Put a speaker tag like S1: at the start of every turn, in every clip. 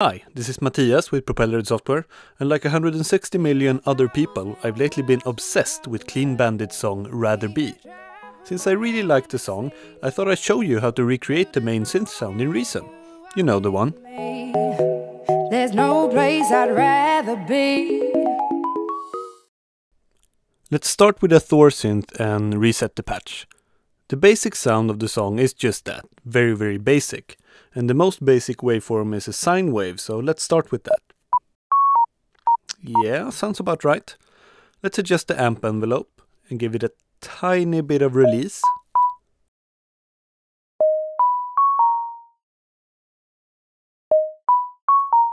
S1: Hi, this is Mattias with Propellerhead Software, and like 160 million other people, I've lately been obsessed with Clean Bandit's song Rather Be. Since I really like the song, I thought I'd show you how to recreate the main synth sound in Reason. You know the one.
S2: There's no place I'd rather be.
S1: Let's start with a Thor synth and reset the patch. The basic sound of the song is just that, very very basic. And the most basic waveform is a sine wave, so let's start with that. Yeah, sounds about right. Let's adjust the amp envelope and give it a tiny bit of release.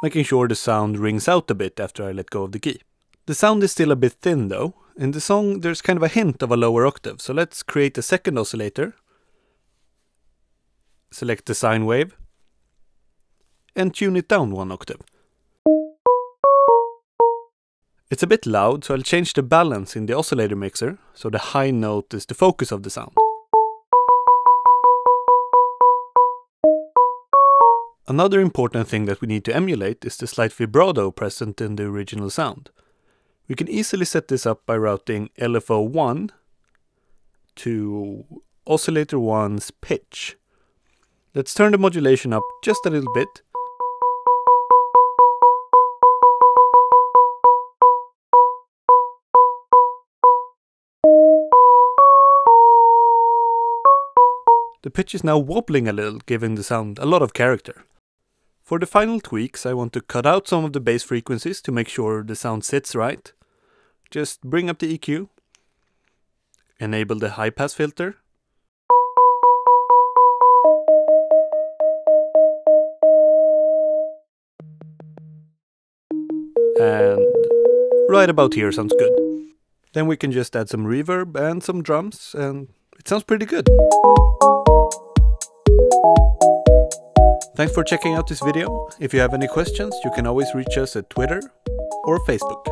S1: Making sure the sound rings out a bit after I let go of the key. The sound is still a bit thin though. In the song there's kind of a hint of a lower octave, so let's create a second oscillator. Select the sine wave and tune it down one octave. It's a bit loud, so I'll change the balance in the oscillator mixer, so the high note is the focus of the sound. Another important thing that we need to emulate is the slight vibrato present in the original sound. We can easily set this up by routing LFO1 to oscillator 1's pitch. Let's turn the modulation up just a little bit The pitch is now wobbling a little, giving the sound a lot of character. For the final tweaks, I want to cut out some of the bass frequencies to make sure the sound sits right. Just bring up the EQ, enable the high pass filter, and right about here sounds good. Then we can just add some reverb and some drums and it sounds pretty good. Thanks for checking out this video. If you have any questions, you can always reach us at Twitter or Facebook.